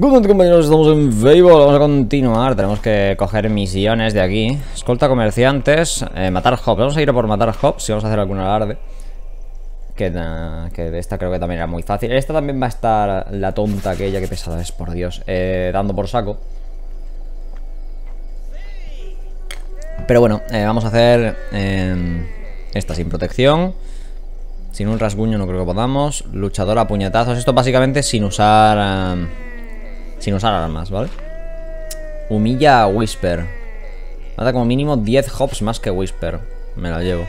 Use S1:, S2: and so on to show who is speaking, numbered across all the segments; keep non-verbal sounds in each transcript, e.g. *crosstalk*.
S1: Good compañeros, estamos en Fable, vamos a continuar. Tenemos que coger misiones de aquí. Escolta comerciantes, eh, matar Hobbs Vamos a ir a por matar Hobbs si vamos a hacer algún alarde. Que, uh, que esta creo que también era muy fácil. Esta también va a estar la tonta aquella, que pesada es, por Dios. Eh, Dando por saco. Pero bueno, eh, vamos a hacer eh, esta sin protección. Sin un rasguño no creo que podamos. Luchador a puñetazos. Esto básicamente sin usar... Sin usar armas, ¿vale? Humilla a Whisper. Nada como mínimo 10 hops más que Whisper. Me la llevo.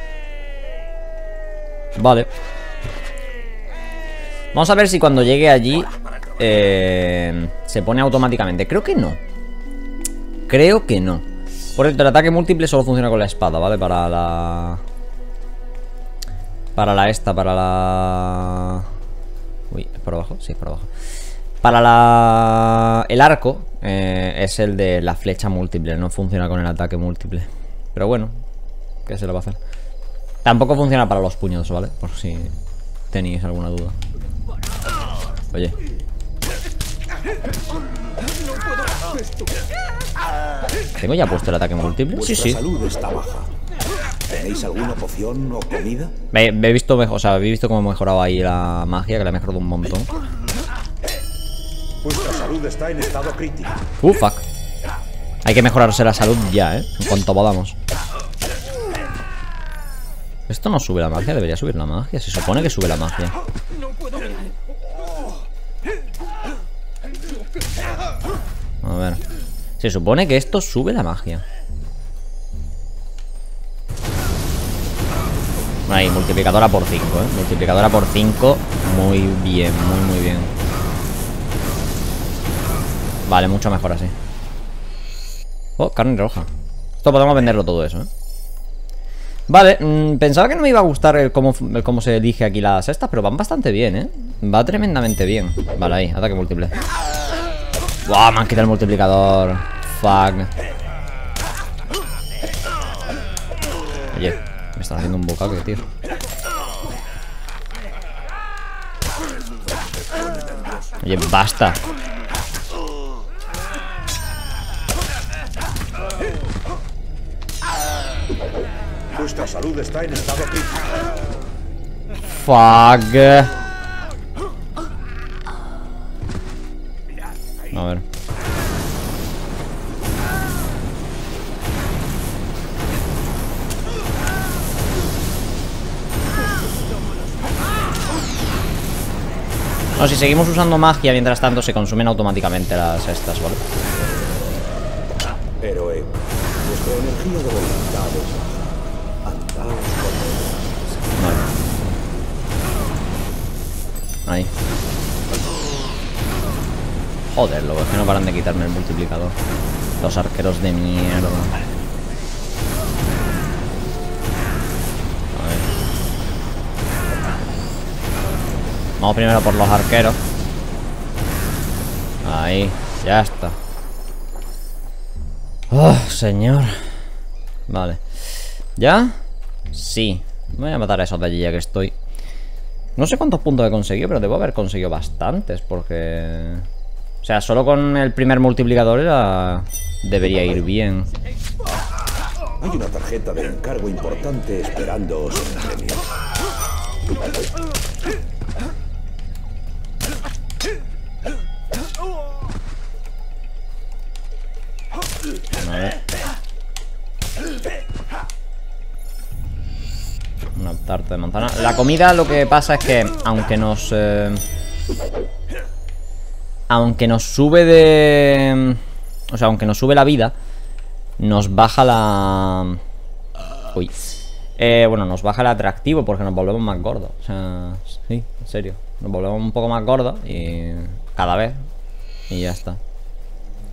S1: Vale. Vamos a ver si cuando llegue allí eh, Se pone automáticamente. Creo que no. Creo que no. Por el ataque múltiple solo funciona con la espada, ¿vale? Para la... Para la esta, para la... Uy, ¿es por abajo? Sí, es por abajo para la... el arco eh, es el de la flecha múltiple, no funciona con el ataque múltiple. Pero bueno, ¿qué se le va a hacer? Tampoco funciona para los puños, ¿vale? Por si tenéis alguna duda. Oye. ¿Tengo ya puesto el ataque múltiple?
S2: Sí, sí. salud está baja. ¿Tenéis alguna poción o comida?
S1: Me, he visto, o sea, he visto cómo he mejorado ahí la magia, que la he mejorado un montón.
S2: Vuestra salud está en estado crítico.
S1: Uh, fuck. Hay que mejorarse la salud ya, ¿eh? En cuanto podamos. Esto no sube la magia, debería subir la magia. Se supone que sube la magia. A ver. Se supone que esto sube la magia. Ahí, multiplicadora por 5, ¿eh? Multiplicadora por 5. Muy bien, muy, muy bien. Vale, mucho mejor así. Oh, carne roja. Esto podemos venderlo todo eso, ¿eh? Vale, mmm, pensaba que no me iba a gustar el cómo, cómo, se elige aquí las estas Pero van bastante bien, ¿eh? Va tremendamente bien. Vale, ahí, ataque múltiple. Buah, me han quitado el multiplicador. Fuck. Oye, me están haciendo un bocado, tío. Oye, basta
S2: Vuestra salud está en estado crítico.
S1: Fuck. A ver. No, si seguimos usando magia mientras tanto se consumen automáticamente las estas, ¿vale?
S2: Héroe, vuestra energía de voluntad
S1: Ahí. Joder, lo es que no paran de quitarme el multiplicador. Los arqueros de mierda. Vamos primero por los arqueros. Ahí, ya está. Oh, señor. Vale. ¿Ya? Sí. Voy a matar a esos de allí ya que estoy. No sé cuántos puntos he conseguido, pero debo haber conseguido bastantes porque... O sea, solo con el primer multiplicador era... debería ir bien.
S2: Hay una tarjeta de encargo importante esperándoos en premio.
S1: Tarta de manzana. La comida lo que pasa es que Aunque nos... Eh, aunque nos sube de... O sea, aunque nos sube la vida Nos baja la... Uy eh, Bueno, nos baja el atractivo porque nos volvemos más gordos. O sea, sí, en serio. Nos volvemos un poco más gordos Y... Cada vez Y ya está.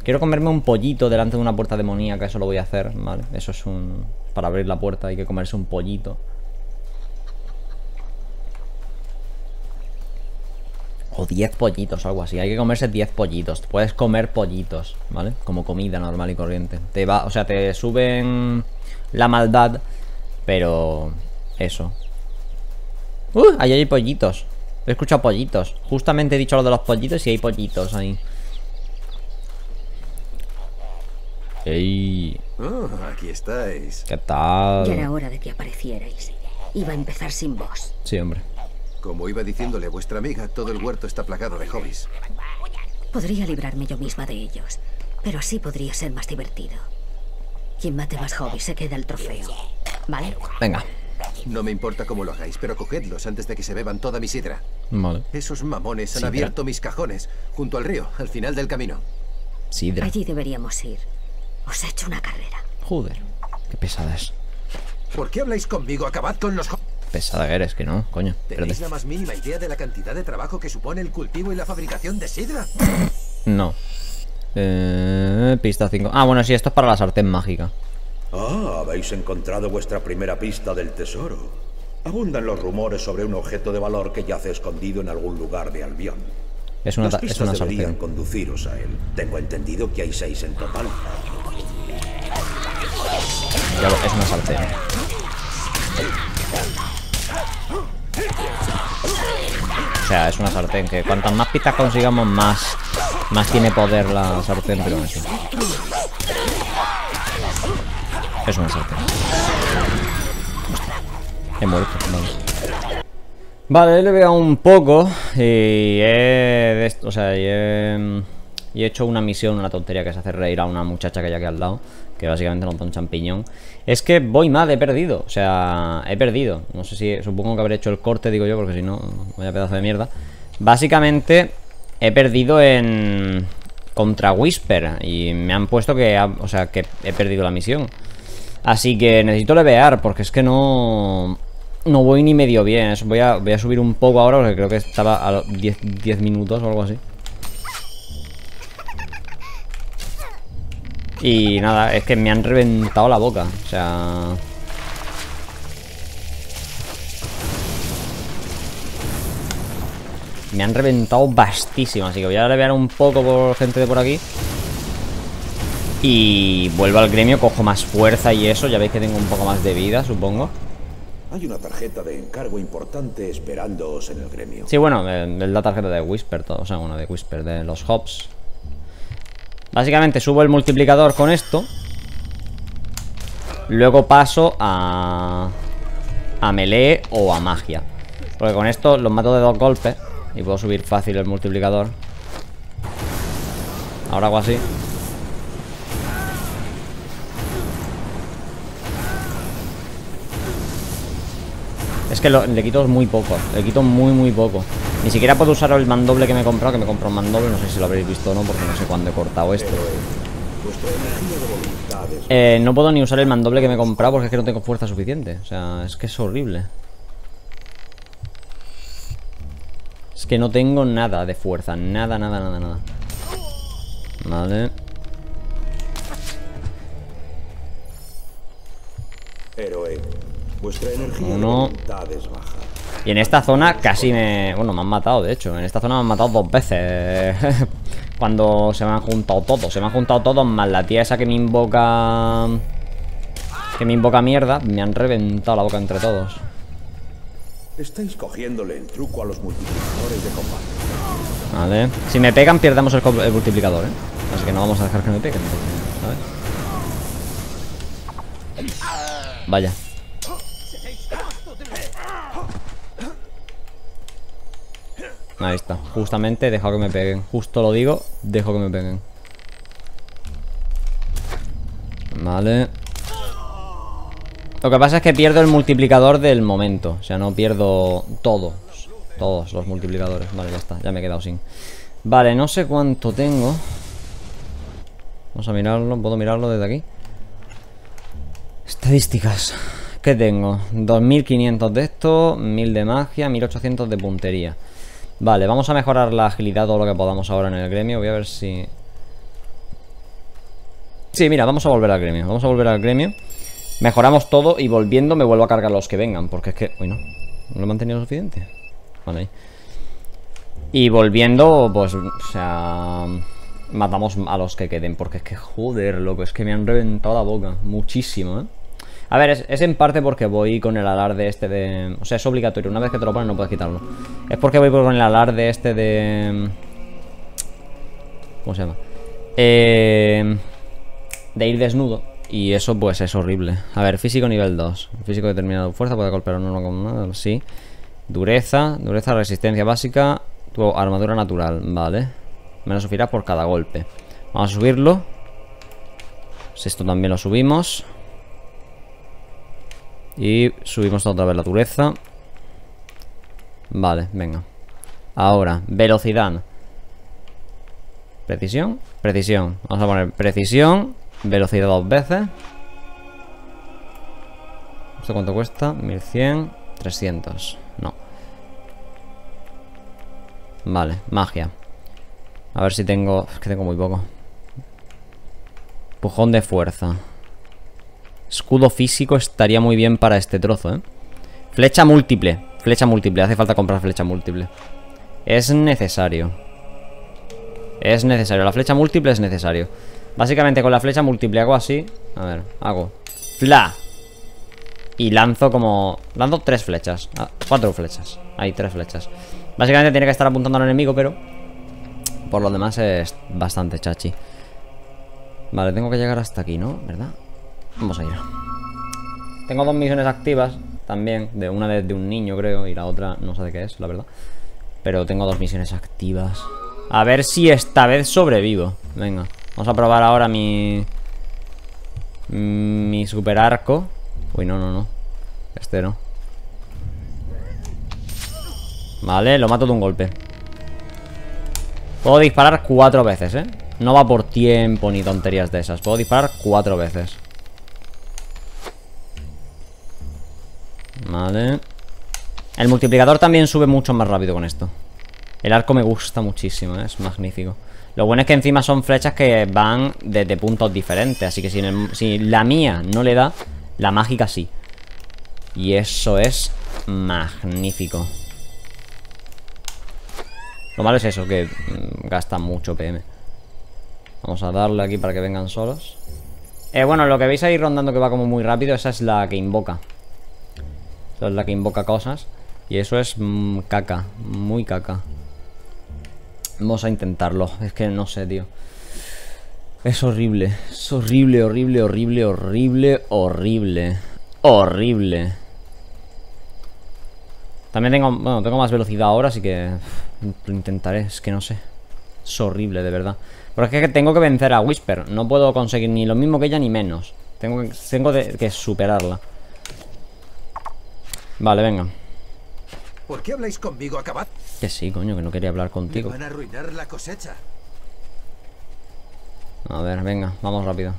S1: Quiero comerme un pollito delante de una puerta demoníaca Eso lo voy a hacer, ¿vale? Eso es un... Para abrir la puerta hay que comerse un pollito O 10 pollitos o algo así. Hay que comerse 10 pollitos. Puedes comer pollitos, ¿vale? Como comida normal y corriente. Te va, o sea, te suben la maldad, pero eso. ¡Uh! Ahí hay pollitos. He escuchado pollitos. Justamente he dicho lo de los pollitos y hay pollitos ahí. ¡Ey!
S3: Oh, aquí estáis.
S1: ¿Qué tal?
S4: Ya era hora de que aparecierais. Iba a empezar sin vos.
S1: Sí, hombre.
S3: Como iba diciéndole a vuestra amiga, todo el huerto está plagado de hobbies.
S4: Podría librarme yo misma de ellos, pero así podría ser más divertido. Quien mate más hobbies se queda el trofeo. ¿Vale?
S1: Venga.
S3: No me importa cómo lo hagáis, pero cogedlos antes de que se beban toda mi sidra.
S1: Vale.
S3: Esos mamones han
S1: Sidra.
S3: abierto mis cajones, junto al río, al final del camino.
S1: Sidra.
S4: Allí deberíamos ir. Os he hecho una carrera.
S1: Joder. Qué pesada es.
S3: ¿Por qué habláis conmigo? Acabad con los...
S1: Pesada que eres, que no, coño.
S3: ¿Tenéis la más mínima idea de la cantidad de trabajo que supone el cultivo y la fabricación de sidra?
S1: No. Eh, pista 5. Ah, bueno, sí, esto es para la sartén mágica.
S2: Ah, habéis encontrado vuestra primera pista del tesoro. Abundan los rumores sobre un objeto de valor que yace escondido en algún lugar de Albión.
S1: Es una,
S2: Las
S1: es una
S2: deberían
S1: sartén.
S2: conduciros a él. Tengo entendido que hay seis en total.
S1: Ya lo- es una sartén. O sea, es una sartén que cuantas más pistas consigamos, más, más tiene poder la sartén, pero eso. Es una sartén. He muerto, vale. Vale, le veo un poco y he, o sea, he, y he hecho una misión, una tontería que es hacer reír a una muchacha que hay aquí al lado, que básicamente nos da un champiñón. Es que voy mal, he perdido, o sea, he perdido. No sé si, supongo que habré hecho el corte, digo yo, porque si no, vaya pedazo de mierda. Básicamente he perdido en contra Whisper y me han puesto que, o sea, que he perdido la misión. Así que necesito levear porque es que no no voy ni medio bien. Voy a, voy a subir un poco ahora porque creo que estaba a los 10, 10 minutos o algo así. Y nada, es que me han reventado la boca. O sea... Me han reventado bastísimo. Así que voy a levear un poco por gente de por aquí. Y vuelvo al gremio, cojo más fuerza y eso. Ya veis que tengo un poco más de vida, supongo.
S2: Hay una tarjeta de encargo importante esperándoos en el gremio.
S1: Sí, bueno, es la tarjeta de Whisper, todo, o sea, bueno, de Whisper, de los Hops. Básicamente subo el multiplicador con esto. Luego paso a... A melee o a magia. Porque con esto los mato de dos golpes. Y puedo subir fácil el multiplicador. Ahora hago así. Es que lo- le quito muy poco, le quito muy muy poco Ni siquiera puedo usar el mandoble que me he comprado Que me compró un mandoble, no sé si lo habréis visto o no Porque no sé cuándo he cortado esto eh, No puedo ni usar el mandoble que me he comprado Porque es que no tengo fuerza suficiente O sea, es que es horrible Es que no tengo nada de fuerza Nada, nada, nada, nada Vale
S2: héroe. Vuestra energía
S1: Uno.
S2: es baja.
S1: Y en esta zona casi me... Bueno, me han matado, de hecho En esta zona me han matado dos veces *laughs* Cuando se me han juntado todos Se me han juntado todos más la tía esa que me invoca... Que me invoca mierda Me han reventado la boca entre todos
S2: Estáis cogiéndole el truco a los multiplicadores de combate.
S1: Vale Si me pegan pierdemos el, multiplicador, ¿eh? Así que no vamos a dejar que me peguen ¿sabes? Vaya Ahí está. Justamente dejo que me peguen. Justo lo digo Dejo que me peguen. Vale. Lo que pasa es que pierdo el multiplicador del momento. O sea, no pierdo todos Todos los multiplicadores. Vale, ya está, ya me he quedado sin. Vale, no sé cuánto tengo. Vamos a mirarlo, puedo mirarlo desde aquí Estadísticas. ¿Qué tengo? 2500 de esto 1000 de magia, 1800 de puntería Vale, vamos a mejorar la agilidad Todo lo que podamos ahora en el gremio Voy a ver si... Sí, mira, vamos a volver al gremio Vamos a volver al gremio Mejoramos todo y volviendo me vuelvo a cargar los que vengan Porque es que... Uy, no ¿No lo he mantenido suficiente? Vale, ahí Y volviendo, pues, o sea... Matamos a los que queden Porque es que, joder, loco Es que me han reventado la boca Muchísimo, ¿eh? A ver, es, en parte porque voy con el alarde este de... O sea, es obligatorio Una vez que te lo ponen no puedes quitarlo Es porque voy con el alarde este de... ¿Cómo se llama? Eh... de ir desnudo. Y eso pues es horrible. A ver, físico nivel 2. Físico determinado. Fuerza puede golpear uno con nada. Sí. Dureza. Dureza, resistencia básica. Tu armadura natural. Vale. Menos sufrirá por cada golpe. Vamos a subirlo. Si esto también lo subimos. Y subimos otra vez la dureza. Vale, venga. Ahora, velocidad. Precisión. Precisión. Vamos a poner precisión. Velocidad dos veces. ¿Esto cuánto cuesta? 1100. 300. No. Vale, magia. A ver si tengo... Es que tengo muy poco. Pujón de fuerza. Escudo físico estaría muy bien para este trozo, ¿eh? Flecha múltiple. Flecha múltiple. Hace falta comprar flecha múltiple. Es necesario. Es necesario. La flecha múltiple es necesario. Básicamente con la flecha múltiple hago así. A ver, hago. Fla. Y lanzo como... Lanzo tres flechas. Ah, cuatro flechas. Hay tres flechas. Básicamente tiene que estar apuntando al enemigo, pero... Por lo demás es bastante chachi. Vale, tengo que llegar hasta aquí, ¿no? ¿Verdad? Vamos a ir. Tengo dos misiones activas también. De una de, un niño, creo. Y la otra no sé de qué es, la verdad. Pero tengo dos misiones activas. A ver si esta vez sobrevivo. Venga. Vamos a probar ahora mi... Mi super arco. Uy, no, no, no. Este no. Vale, lo mato de un golpe. Puedo disparar cuatro veces, ¿eh? No va por tiempo ni tonterías de esas. Puedo disparar cuatro veces. Vale. El multiplicador también sube mucho más rápido con esto. El arco me gusta muchísimo, ¿eh? es magnífico. Lo bueno es que encima son flechas que van desde puntos diferentes. Así que si, la mía no le da, la mágica sí. Y eso es magnífico. Lo malo es eso, que mm, gasta mucho PM. Vamos a darle aquí para que vengan solos. Eh, bueno, lo que veis ahí rondando que va como muy rápido, esa es la que invoca. Es la que invoca cosas. Y eso es mm, caca, muy caca. Vamos a intentarlo. Es que no sé, tío. Es horrible. Es horrible, horrible, horrible, horrible, horrible. Horrible. También tengo, bueno, tengo más velocidad ahora, así que lo intentaré. Es que no sé. Es horrible, de verdad. Pero es que tengo que vencer a Whisper. No puedo conseguir ni lo mismo que ella ni menos. Tengo que, tengo que superarla. Vale, venga.
S3: ¿Por qué habláis conmigo? Acabad.
S1: Que sí, coño, que no quería hablar contigo.
S3: van a arruinar la cosecha.
S1: A ver, venga, vamos rápido.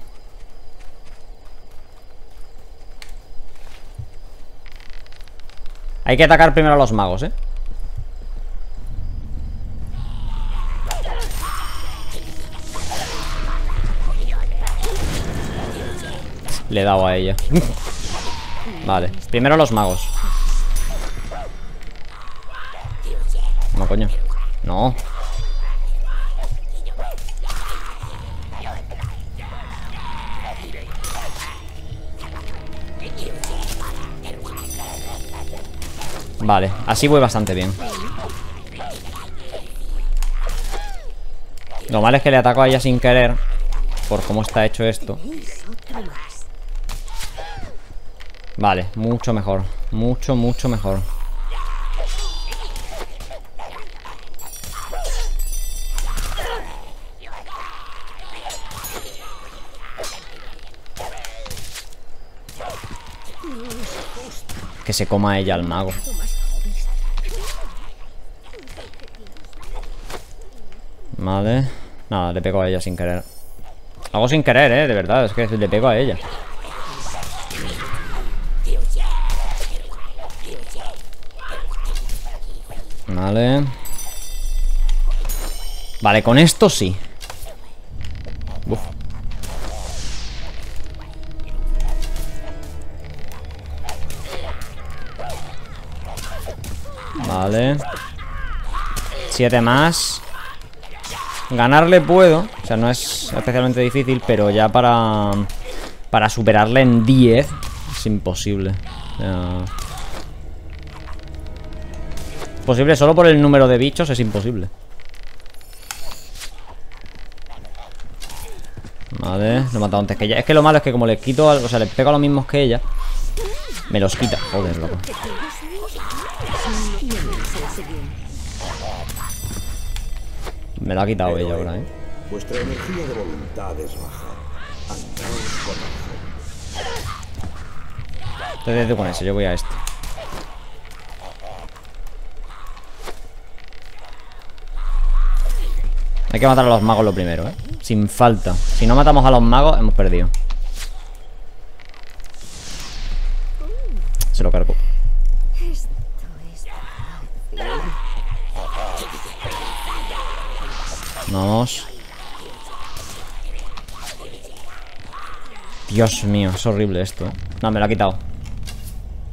S1: Hay que atacar primero a los magos, ¿eh? Le he dado a ella *laughs* Vale, primero los magos. No, coño. No. Vale, así voy bastante bien. Lo malo es que le ataco a ella sin querer Por cómo está hecho esto Vale, mucho mejor Mucho, mucho mejor. Que se coma ella al mago. Vale. Nada, le pego a ella sin querer. Hago sin querer, eh, de verdad Es que le pego a ella Vale. Vale, con esto sí. Vale. Siete más. Ganarle puedo. O sea, no es especialmente difícil Pero ya para Para superarle en 10 Es imposible. O sea, Posible solo por el número de bichos Es imposible. Vale, lo he matado antes que ella. Es que lo malo es que como le quito, o sea, le pego a los mismos que ella Me los quita, joder, loco. Me lo ha quitado ella ahora, eh
S2: Vuestra energía de voluntad es baja. Andaos con.
S1: Te con ese, yo voy a este Hay que matar a los magos lo primero, eh Sin falta. Si no matamos a los magos, hemos perdido. Se lo cargo. Vamos. Dios mío, es horrible esto ¿eh? No, me lo ha quitado.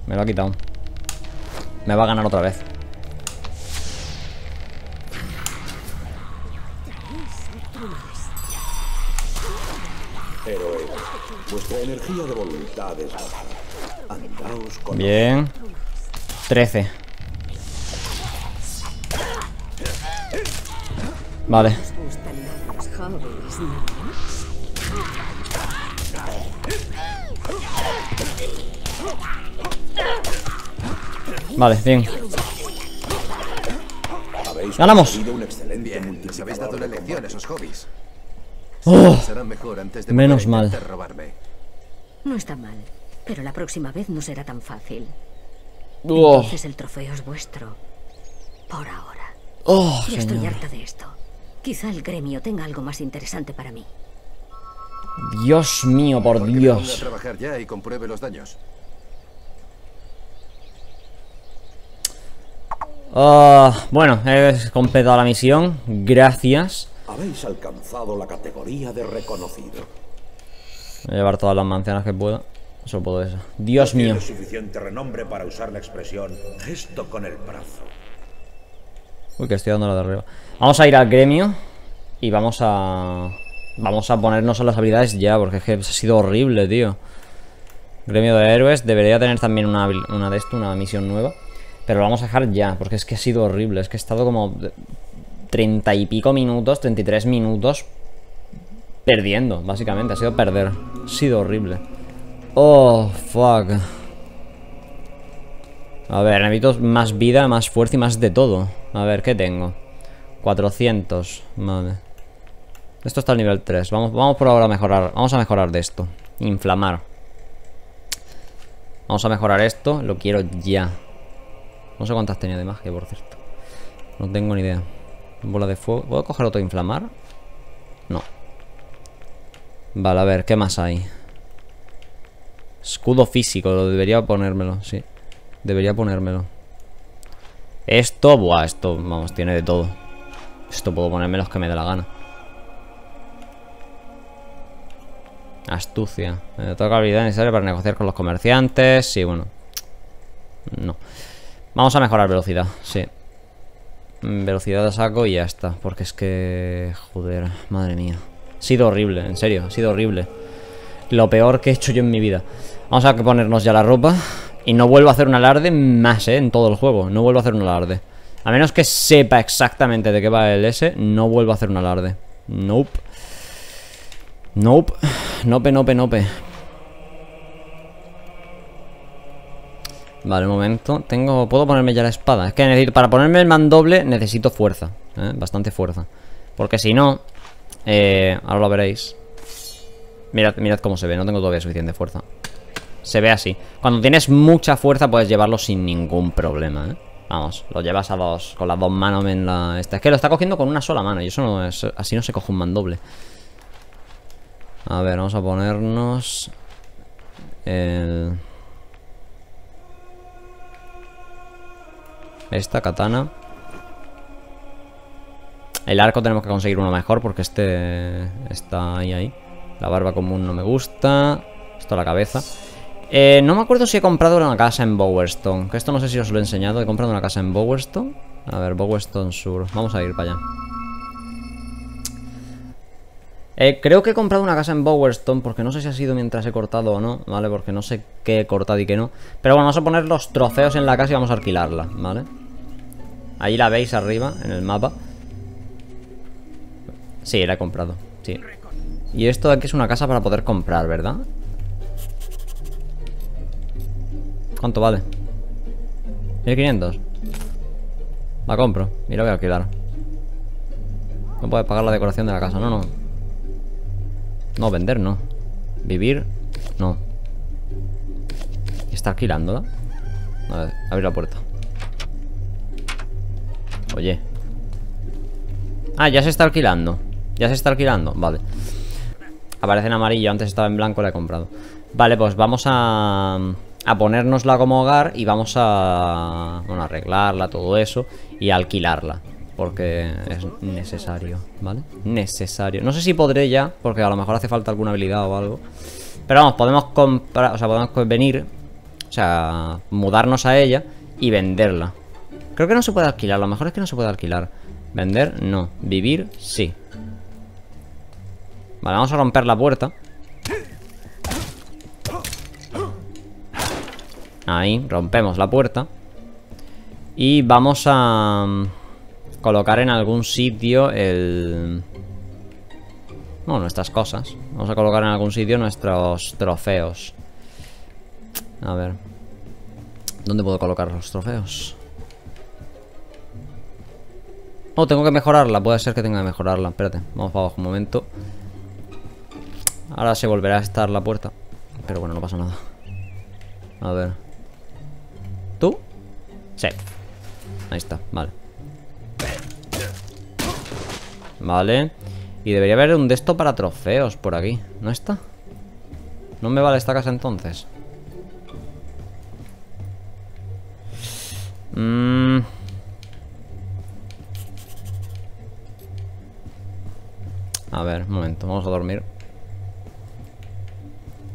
S1: Me lo ha quitado. Me va a ganar otra vez
S2: energía de voluntad es baja. Andaos con
S1: Bien 13 Vale. Vale, bien ¡Ganamos!
S2: conseguido un excelente
S3: Bien, les habéis dado una lección a esos hobbies.
S1: ¡Oh!
S3: Será mejor antes de
S1: Menos mal.
S3: robarme.
S4: No está mal, pero la próxima vez no será tan fácil.
S1: ¡Oh!
S4: Entonces el trofeo es vuestro. Por ahora.
S1: ¡Oh,
S4: Ya estoy harta de esto. Quizá el gremio tenga algo más interesante para mí.
S1: Dios mío, por Dios
S3: trabajar ya y compruebe los daños.
S1: Ah, Bueno, he completado la misión Gracias
S2: Habéis alcanzado la categoría de reconocido.
S1: Voy a llevar todas las manzanas que pueda. Solo puedo esa Dios mío.
S2: suficiente renombre para usar la expresión gesto con el brazo.
S1: Uy, que estoy dando la de arriba. Vamos a ir al gremio Y vamos a... Vamos a ponernos a las habilidades ya Porque es que ha sido horrible, tío. Gremio de héroes Debería tener también una, una de esto Una misión nueva Pero lo vamos a dejar ya Porque es que ha sido horrible. Es que he estado como... Treinta y pico minutos 33 minutos Perdiendo, básicamente. Ha sido perder sido horrible Oh, fuck a ver, necesito más vida, más fuerza y más de todo. A ver, ¿qué tengo? 400, vale. Esto está al nivel 3. Vamos, vamos por ahora a mejorar. Vamos a mejorar de esto. Inflamar. Vamos a mejorar esto. Lo quiero ya. No sé cuántas tenía de magia, por cierto. No tengo ni idea. Bola de fuego. ¿Puedo coger otro inflamar? No. Vale, a ver, ¿qué más hay? Escudo físico, lo debería ponérmelo, sí. Debería ponérmelo. Esto, buah, esto, vamos, tiene de todo. Esto puedo ponerme los que me dé la gana. Astucia. Me toca habilidad necesaria para negociar con los comerciantes. Sí, bueno. No. Vamos a mejorar velocidad, sí. Mm, Velocidad de saco y ya está. Porque es que... Joder, madre mía. Ha sido horrible, en serio, ha sido horrible. Lo peor que he hecho yo en mi vida. Vamos a ponernos ya la ropa. Y no vuelvo a hacer un alarde más, ¿eh? En todo el juego. No vuelvo a hacer un alarde. A menos que sepa exactamente de qué va el S, no vuelvo a hacer un alarde. Nope. Nope. Nope, nope, nope. Vale, un momento. Tengo. ¿Puedo ponerme ya la espada? Es que necesito. Para ponerme el mandoble necesito fuerza. ¿eh? Bastante fuerza. Porque si no. Eh, ahora lo veréis. Mirad, mirad cómo se ve. No tengo todavía suficiente fuerza. Se ve así. Cuando tienes mucha fuerza puedes llevarlo sin ningún problema, ¿eh? Vamos, lo llevas a dos, con las dos manos en la... Esta. Es que lo está cogiendo con una sola mano y eso no es... Así no se coge un mandoble. A ver, vamos a ponernos... Esta katana. El arco tenemos que conseguir uno mejor porque este está ahí, ahí. La barba común no me gusta. Esto la cabeza. Eh, no me acuerdo si he comprado una casa en Bowerstone. Que esto no sé si os lo he enseñado. He comprado una casa en Bowerstone. A ver, Bowerstone Sur. Vamos a ir para allá. Eh, creo que he comprado una casa en Bowerstone porque no sé si ha sido mientras he cortado o no, ¿vale? Porque no sé qué he cortado y qué no. Pero bueno, vamos a poner los trofeos en la casa y vamos a alquilarla, ¿vale? Ahí la veis arriba, en el mapa. Sí, la he comprado, sí. Y esto aquí es una casa para poder comprar, ¿verdad? ¿Cuánto vale? 1500 La compro y la voy a alquilar No puedes pagar la decoración de la casa, no, no No, vender no Vivir, no ¿Está alquilándola? A ver, abrir la puerta Oye Ah, ya se está alquilando Ya se está alquilando, vale Aparece en amarillo, antes estaba en blanco, la he comprado Vale, pues vamos a a ponérnosla como hogar y vamos a, bueno, arreglarla, todo eso y alquilarla. Porque es necesario, ¿vale? Necesario. No sé si podré ya, porque a lo mejor hace falta alguna habilidad o algo. Pero vamos, podemos comprar, o sea, podemos venir, o sea, mudarnos a ella y venderla. Creo que no se puede alquilar, lo mejor es que no se puede alquilar. Vender, no. Vivir, sí. Vale, vamos a romper la puerta. Ahí, rompemos la puerta. Y vamos a mm, Colocar en algún sitio el... Bueno, nuestras cosas. Vamos a colocar en algún sitio nuestros trofeos. A ver. ¿Dónde puedo colocar los trofeos? Oh, tengo que mejorarla. Puede ser que tenga que mejorarla. Espérate, vamos para abajo un momento Ahora se volverá a estar la puerta. Pero bueno, no pasa nada. A ver. ¿Tú? Sí. Ahí está, vale. Vale. Y debería haber un de esto para trofeos por aquí ¿No está? No me vale esta casa entonces. Mmm A ver, un momento, vamos a dormir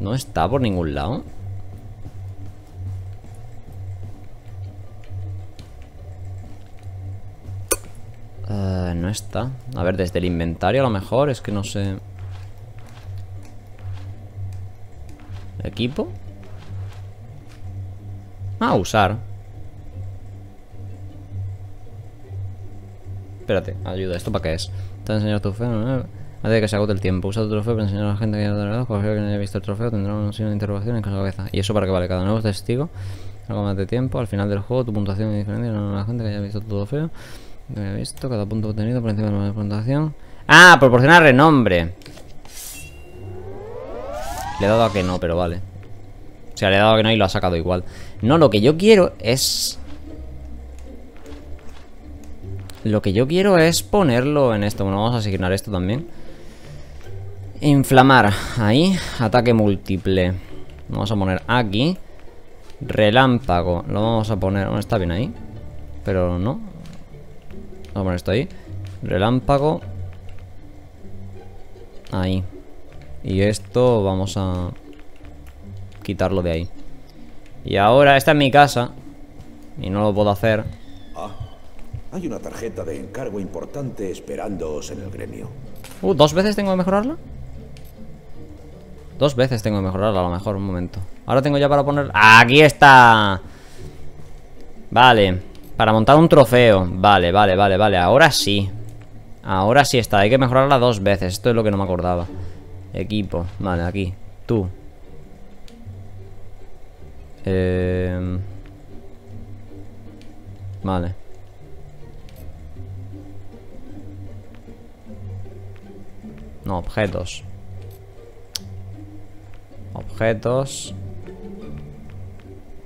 S1: No está por ningún lado Eh, no está. A ver, desde el inventario a lo mejor, es que no sé. ¿Equipo? Ah, usar. Espérate, ayuda, ¿esto para qué es? Te enseñar tu ¿no? Antes de que se agote el tiempo, usa tu trofeo para enseñar a la gente que haya Cualquiera que no haya visto el trofeo tendrá un signo de interrogación en cada cabeza. ¿Y eso para qué vale? Cada nuevo testigo, algo más de tiempo, al final del juego, tu puntuación es diferente a la gente que haya visto tu trofeo. No he visto, cada punto obtenido por encima de la puntuación. ¡Ah! Proporciona renombre. Le he dado a que no, pero vale. O sea, le he dado a que no y lo ha sacado igual. No, lo que yo quiero es... Lo que yo quiero es ponerlo en esto. Bueno, vamos a asignar esto también. Inflamar. Ahí. Ataque múltiple. Vamos a poner aquí. Relámpago. Lo vamos a poner... Bueno, está bien ahí. Pero no. Vamos a poner esto ahí. Relámpago. Ahí. Y esto vamos a quitarlo de ahí. Y ahora, esta es mi casa. Y no lo puedo hacer.
S2: Ah, hay una tarjeta de encargo importante esperándoos en el gremio.
S1: Uh, ¿dos veces tengo que mejorarla? Dos veces tengo que mejorarla a lo mejor, un momento. Ahora tengo ya para poner... ¡Aquí está! Vale. Para montar un trofeo Vale, vale, vale, vale Ahora sí Ahora sí está Hay que mejorarla dos veces Esto es lo que no me acordaba Equipo Vale, aquí Tú eh... Vale No, objetos Objetos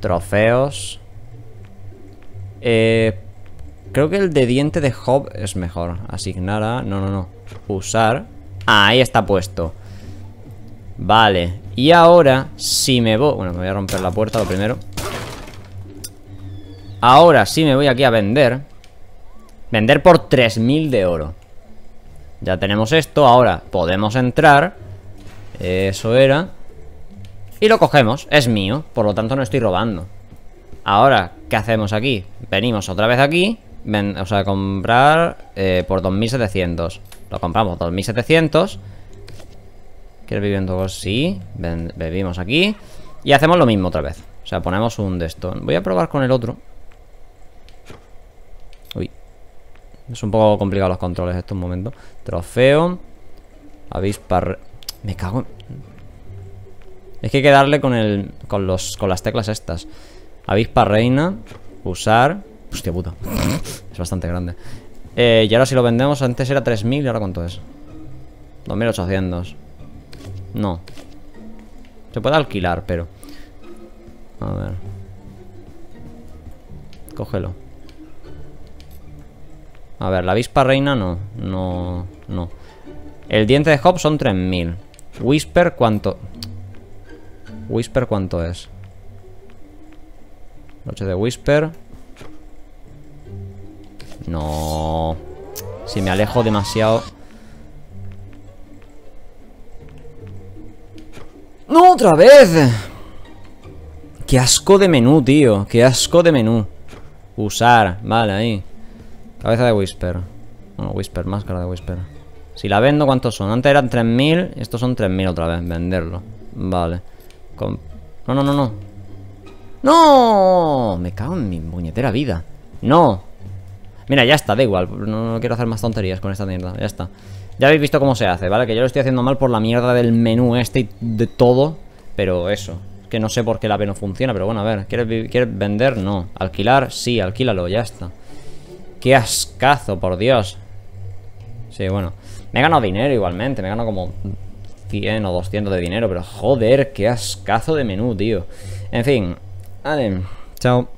S1: Trofeos eh, creo que el de diente de Job es mejor. Asignar a... No, no, no. Usar. Ah, ahí está puesto. Vale. Y ahora, si me voy... Bueno, me voy a romper la puerta lo primero. Ahora sí me voy aquí a vender. Vender por 3.000 de oro. Ya tenemos esto. Ahora podemos entrar. Eso era. Y lo cogemos. Es mío. Por lo tanto no estoy robando. Ahora, ¿qué hacemos aquí? Venimos otra vez aquí O sea, comprar eh, por 2700 Lo compramos 2700 ¿Quieres vivir en tu Sí, bebimos aquí Y hacemos lo mismo otra vez O sea, ponemos un de esto Voy a probar con el otro Uy Es un poco complicado los controles esto un momento Trofeo Avispa Me cago en... Es que hay que darle con el... Con los... Con las teclas estas. Avispa reina Usar. Hostia puta. *laughs* Es bastante grande. Eh, Y ahora si lo vendemos Antes era 3.000 y ahora cuánto es 2.800 No. Se puede alquilar pero. A ver. Cógelo. A ver, la avispa reina no No, no. El diente de Hop son 3.000 Whisper, ¿cuánto? Whisper, ¿cuánto es? Noche de Whisper No Si me alejo demasiado ¡No, otra vez! ¡Qué asco de menú, tío! ¡Qué asco de menú! Usar, vale, ahí Cabeza de Whisper Bueno, Whisper, máscara de Whisper Si la vendo, ¿cuántos son? Antes eran 3.000 Estos son 3.000 otra vez, venderlo Vale No, no, no, no ¡No! Me cago en mi puñetera vida ¡No! Mira, ya está, da igual no, no, quiero hacer más tonterías con esta mierda Ya está Ya habéis visto cómo se hace, ¿vale? Que yo lo estoy haciendo mal por la mierda del menú este y de todo Pero eso Que no sé por qué la B no funciona Pero bueno, a ver ¿Quieres, ¿quieres vender? No ¿Alquilar? Sí, alquílalo, ya está Qué ascazo, por Dios Sí, bueno Me he ganado dinero igualmente Me he ganado como 100 o 200 de dinero Pero joder, qué ascazo de menú, tío. En fin Vale, chao